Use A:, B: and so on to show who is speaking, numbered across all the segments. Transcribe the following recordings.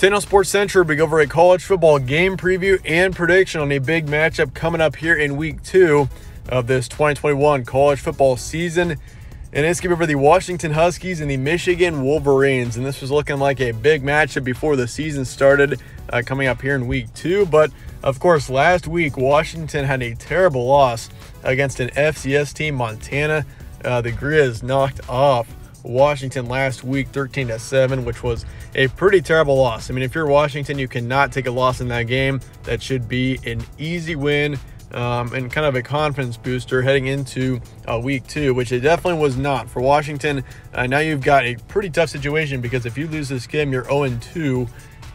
A: Tano Sports Central, we go over a college football game preview and prediction on a big matchup coming up here in week two of this 2021 college football season. And it's going to be for the Washington Huskies and the Michigan Wolverines. And this was looking like a big matchup before the season started, uh, coming up here in week two. But of course, last week, Washington had a terrible loss against an FCS team, Montana. Uh, the Grizz knocked off Washington last week 13 to 7, which was a pretty terrible loss. I mean, if you're Washington, you cannot take a loss in that game. That should be an easy win um, and kind of a confidence booster heading into uh, week two, which it definitely was not for Washington. Uh, now you've got a pretty tough situation because if you lose this game, you're 0 2.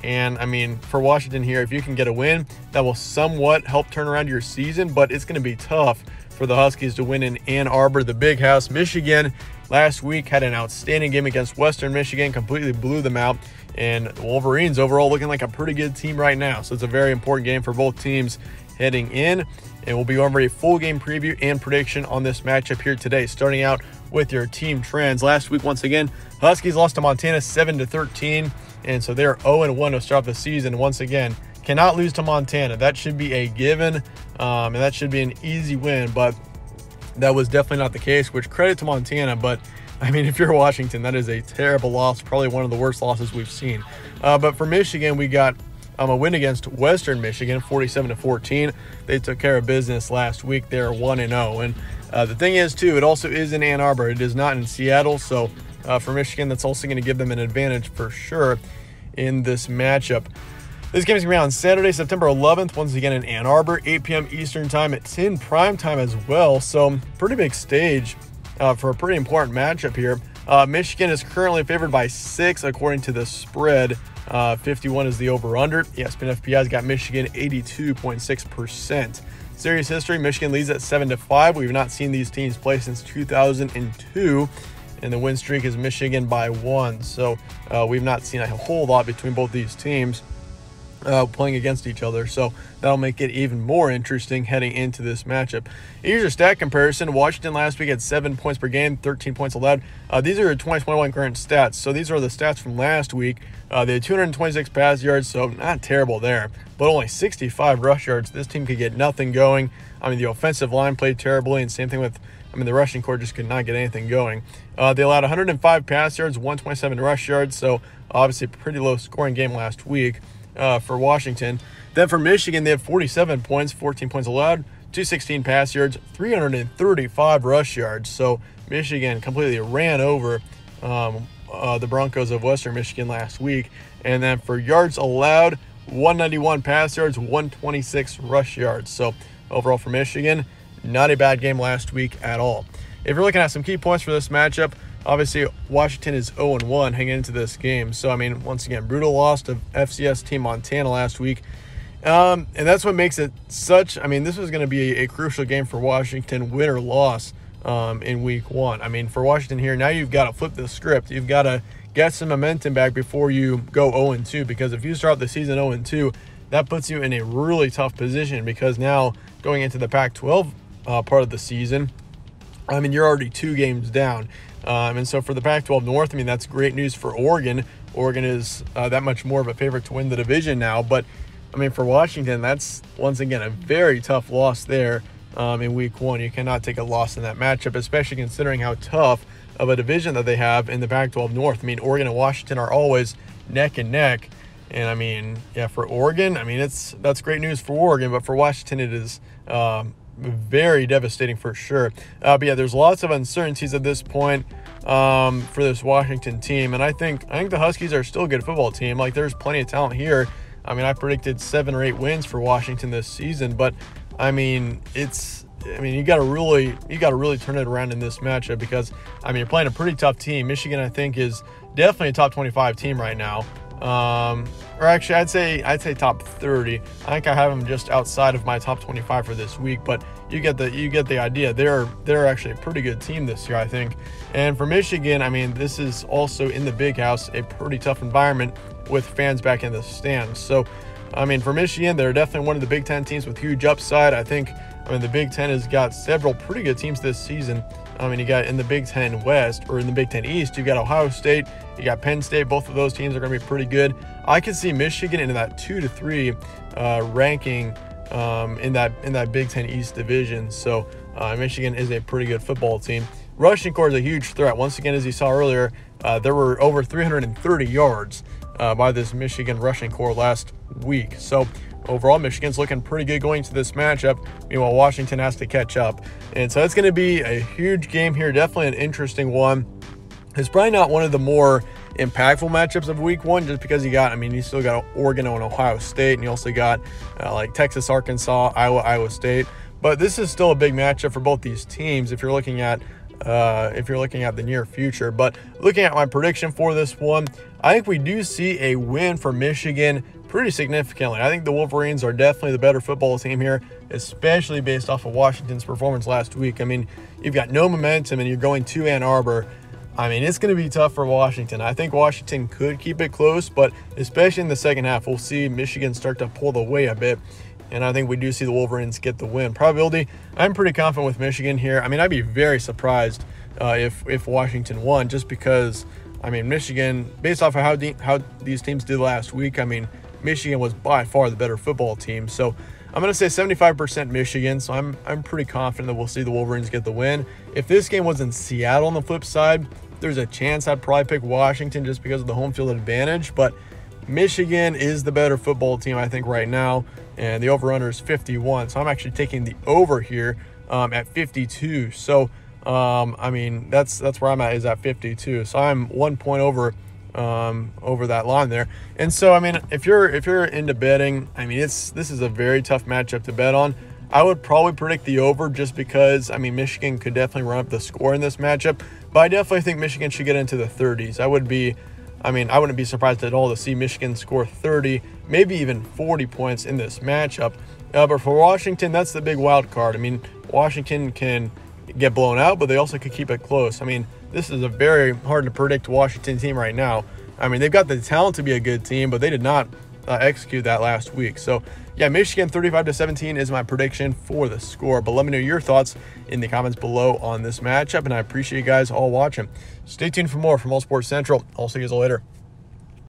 A: And I mean, for Washington here, if you can get a win, that will somewhat help turn around your season, but it's going to be tough for the Huskies to win in Ann Arbor, the big house. Michigan last week had an outstanding game against Western Michigan, completely blew them out. And the Wolverines overall looking like a pretty good team right now. So it's a very important game for both teams heading in. And we'll be over a full game preview and prediction on this matchup here today, starting out with your team trends. Last week, once again, Huskies lost to Montana 7 to 13. And so they're 0 1 to start the season. Once again, cannot lose to Montana. That should be a given, um, and that should be an easy win. But that was definitely not the case, which credit to Montana. But I mean, if you're Washington, that is a terrible loss, probably one of the worst losses we've seen. Uh, but for Michigan, we got um, a win against Western Michigan, 47 to 14. They took care of business last week. They're 1 and 0. And uh, the thing is, too, it also is in Ann Arbor. It is not in Seattle. So uh, for Michigan, that's also going to give them an advantage for sure in this matchup. This game is going to be on Saturday, September 11th, once again in Ann Arbor, 8 p.m. Eastern Time. It's in prime time as well, so pretty big stage uh, for a pretty important matchup here. Uh, Michigan is currently favored by six according to the spread. Uh, 51 is the over/under. ESPN FPI's got Michigan 82.6%. Series history: Michigan leads at seven to five. We've not seen these teams play since 2002 and the win streak is Michigan by one. So uh, we've not seen a whole lot between both these teams uh, playing against each other. So that'll make it even more interesting heading into this matchup. Here's your stat comparison. Washington last week had seven points per game, 13 points allowed. Uh, these are 2021 current stats. So these are the stats from last week. Uh, they had 226 pass yards, so not terrible there, but only 65 rush yards. This team could get nothing going. I mean, the offensive line played terribly, and same thing with I mean, the rushing corps just could not get anything going. Uh, they allowed 105 pass yards, 127 rush yards, so obviously a pretty low scoring game last week uh, for Washington. Then for Michigan, they have 47 points, 14 points allowed, 216 pass yards, 335 rush yards. So Michigan completely ran over um, uh, the Broncos of Western Michigan last week. And then for yards allowed, 191 pass yards, 126 rush yards. So overall for Michigan, not a bad game last week at all. If you're looking at some key points for this matchup, obviously Washington is 0 1 hanging into this game. So, I mean, once again, brutal loss to FCS team Montana last week. Um, and that's what makes it such. I mean, this was going to be a, a, crucial game for Washington, win or loss um, in week one. I mean, for Washington here, now you've got to flip the script. You've got to get some momentum back before you go 0 2. Because if you start the season 0 2, that puts you in a really tough position because now going into the Pac 12 uh, part of the season. I mean, you're already two games down. Um, and so for the Pac 12 North, I mean, that's great news for Oregon. Oregon is uh, that much more of a favorite to win the division now. But I mean, for Washington, that's once again a very tough loss there um, in week one. You cannot take a loss in that matchup, especially considering how tough of a division that they have in the Pac 12 North. I mean, Oregon and Washington are always neck and neck. And I mean, yeah, for Oregon, I mean, it's that's great news for Oregon, but for Washington, it is um, very devastating for sure. Uh, but yeah, there's lots of uncertainties at this point um, for this Washington team, and I think I think the Huskies are still a good football team. Like there's plenty of talent here. I mean, I predicted seven or eight wins for Washington this season, but I mean, it's I mean, you got to really you got to really turn it around in this matchup because I mean, you're playing a pretty tough team. Michigan, I think, is definitely a top 25 team right now. Um, or actually, I'd say I'd say top 30. I think I have them just outside of my top 25 for this week, but you get the you get the idea. They're they're actually a pretty good team this year, I think. And for Michigan, I mean, this is also in the Big House, a pretty tough environment with fans back in the stands. So, I mean, for Michigan, they're definitely one of the Big Ten teams with huge upside. I think. I mean, the Big Ten has got several pretty good teams this season, I mean, you got in the Big Ten West or in the Big Ten East, you've got Ohio State, you got Penn State. Both of those teams are going to be pretty good. I can see Michigan in that two to three uh, ranking um, in that in that Big Ten East division. So uh, Michigan is a pretty good football team. Rushing corps is a huge threat. Once again, as you saw earlier, uh, there were over 330 yards uh, by this Michigan rushing corps last week. So overall, Michigan's looking pretty good going to this matchup. Meanwhile, Washington has to catch up. And so it's going to be a huge game here. Definitely an interesting one. It's probably not one of the more impactful matchups of week one just because you got, I mean, you still got Oregon and Ohio State, and you also got uh, like Texas, Arkansas, Iowa, Iowa State. But this is still a big matchup for both these teams if you're looking at uh, if you're looking at the near future. But looking at my prediction for this one, I think we do see a win for Michigan pretty significantly. I think the Wolverines are definitely the better football team here, especially based off of Washington's performance last week. I mean, you've got no momentum and you're going to Ann Arbor. I mean, it's going to be tough for Washington. I think Washington could keep it close, but especially in the second half, we'll see Michigan start to pull the way a bit. And I think we do see the Wolverines get the win. Probability, I'm pretty confident with Michigan here. I mean, I'd be very surprised uh, if if Washington won, just because I mean Michigan, based off of how how these teams did last week. I mean, Michigan was by far the better football team. So I'm going to say 75% Michigan. So I'm I'm pretty confident that we'll see the Wolverines get the win. If this game was in Seattle on the flip side, there's a chance I'd probably pick Washington just because of the home field advantage. But Michigan is the better football team, I think, right now. And the over under is 51. So I'm actually taking the over here um, at 52. So um, I mean, that's that's where I'm at is at 52. So I'm one point over um, over that line there. And so I mean, if you're if you're into betting, I mean, it's this is a very tough matchup to bet on. I would probably predict the over just because I mean Michigan could definitely run up the score in this matchup, but I definitely think Michigan should get into the 30s. I would be I mean, I wouldn't be surprised at all to see Michigan score 30, maybe even 40 points in this matchup. Uh, but for Washington, that's the big wild card. I mean, Washington can get blown out, but they also could keep it close. I mean, this is a very hard to predict Washington team right now. I mean, they've got the talent to be a good team, but they did not uh, execute that last week. So, yeah, Michigan 35 to 17 is my prediction for the score. But let me know your thoughts in the comments below on this matchup, and I appreciate you guys all watching. Stay tuned for more from All Sports Central. I'll see you guys later.